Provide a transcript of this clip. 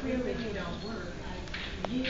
Clearly you don't work. You